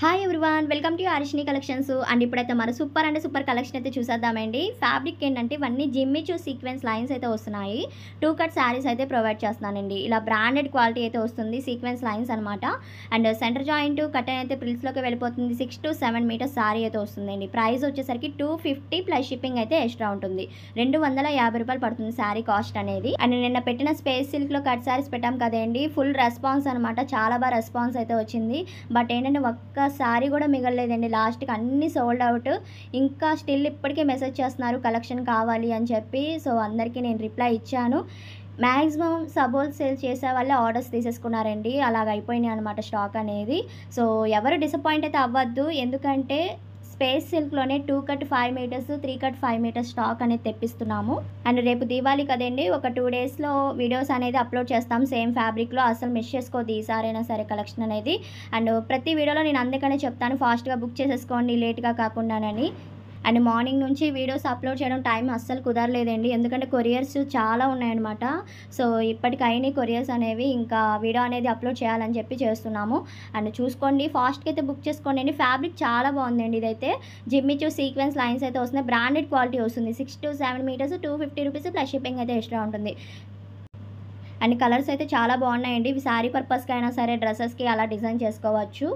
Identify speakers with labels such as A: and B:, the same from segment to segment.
A: Hi everyone welcome to Arishini collections and ఇప్పుడైతే మన super అంటే సూపర్ కలెక్షన్ అయితే చూసేద్దామండి. ఫ్యాబ్రిక్ ఏంటంటే ఇవన్నీ జిమ్మిచూ సీక్వెన్స్ లైన్స్ అయితే వస్తున్నాయి. టూ కట్ శారీస్ అయితే ప్రొవైడ్ చేస్తున్నానండి. ఇలా బ్రాండెడ్ క్వాలిటీ అయితే వస్తుంది సీక్వెన్స్ లైన్స్ అనమాట అండ్ సెంటర్ జాయింట్ కటన్ అయితే ప్రిల్స్లోకి వెళ్ళిపోతుంది. Six to seven metres sari అయితే వస్తుందండి. ప్రైస్ వచ్చేసరికి టూ ఫిఫ్టీ ప్లస్ షిప్పింగ్ అయితే ఎక్స్ట్రా ఉంటుంది. రెండు వందల యాభై రూపాయలు పడుతుంది శారీ కాస్ట్ అనేది. అండ్ నిన్న పెట్టిన స్పేస్ సిల్క్లో కట్ శారీస్ పెట్టాం కదండి. ఫుల్ రెస్పాన్స్ అనమాట చాలా బాగా రెస్పాన్స్ అయితే వచ్చింది. బట్ ఏంటంటే ఒక్క శారీ కూడా మిగలలేదండి. లాస్ట్కి అన్నీ సోల్డ్ అవుట్. ఇంకా స్టిల్ ఇప్పటికే మెసేజ్ చేస్తున్నారు కలెక్షన్ కావాలి అని చెప్పి. సో అందరికీ నేను రిప్లై ఇచ్చాను. మ్యాక్సిమం సబోల్ సేల్ చేసే వాళ్ళే ఆర్డర్స్ తీసేసుకున్నారండి. అలాగ అయిపోయినాయి అనమాట స్టాక్ అనేది. సో ఎవరు డిసప్పాయింట్ అయితే అవ్వద్దు. ఎందుకంటే space సిల్క్లోనే two cut five metres three cut five metres stock అనేది తెప్పిస్తున్నాము. అండ్ రేపు దీవాలి కదండి ఒక టూ డేస్లో వీడియోస్ అనేది అప్లోడ్ చేస్తాం. సేమ్ ఫ్యాబ్రిక్లో అసలు మిస్ చేసుకోవద్దు ఈసారైనా సరే కలెక్షన్ అనేది. అండ్ ప్రతి వీడియోలో నేను అందుకనే చెప్తాను ఫాస్ట్గా బుక్ చేసేసుకోండి లేట్గా కాకుండానని. అండ్ మార్నింగ్ నుంచి వీడియోస్ అప్లోడ్ చేయడం టైం అస్సలు కుదరలేదండి. ఎందుకంటే కొరియర్స్ చాలా ఉన్నాయన్నమాట. సో ఇప్పటికైనా కొరియర్స్ అనేవి. ఇంకా వీడియో అనేది అప్లోడ్ చేయాలని చెప్పి చేస్తున్నాము. అండ్ చూసుకోండి ఫాస్ట్గా అయితే బుక్ చేసుకోండి. అండి ఫ్యాబ్రిక్ చాలా బాగుందండి ఇదైతే. జిమ్మిచూ సీక్వెన్స్ లైన్స్ అయితే వస్తున్నాయి. బ్రాండెడ్ క్వాలిటీ వస్తుంది. Six to seven metres two fifty rupees plus shipping అయితే ఎక్స్ట్రా ఉంటుంది. అండ్ కలర్స్ అయితే చాలా బాగున్నాయండి. ఇవి శారీ పర్పస్కి అయినా సరే డ్రెస్సెస్కి అలా డిజైన్ చేసుకోవచ్చు.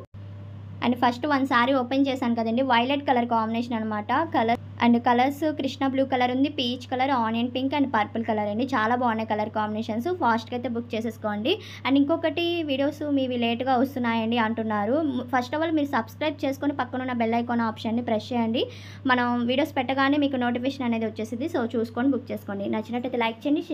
A: And first one sari open చేశాను కదండి. వైలెట్ కలర్ కాంబినేషన్ అనమాట colour and colours Krishna blue colour ఉంది peach colour onion pink and purple colour అండి. చాలా బాగున్నాయి కలర్ కాంబినేషన్స్. ఫాస్ట్గా అయితే బుక్ చేసేసుకోండి. అండ్ ఇంకొకటి వీడియోస్ మీవి లేట్గా వస్తున్నాయండి అంటున్నారు. ఫస్ట్ ఆఫ్ ఆల్ మీరు సబ్స్క్రైబ్ చేసుకొని పక్కన ఉన్న బెల్ ఐకాన్ ఆప్షన్ని ప్రెస్ చేయండి. మనం వీడియోస్ పెట్టగానే మీకు నోటిఫికేషన్ అనేది వచ్చేసింది సో చూసుకొని బుక్ చేసుకోండి. నచ్చినట్టయితే లైక్ చేయండి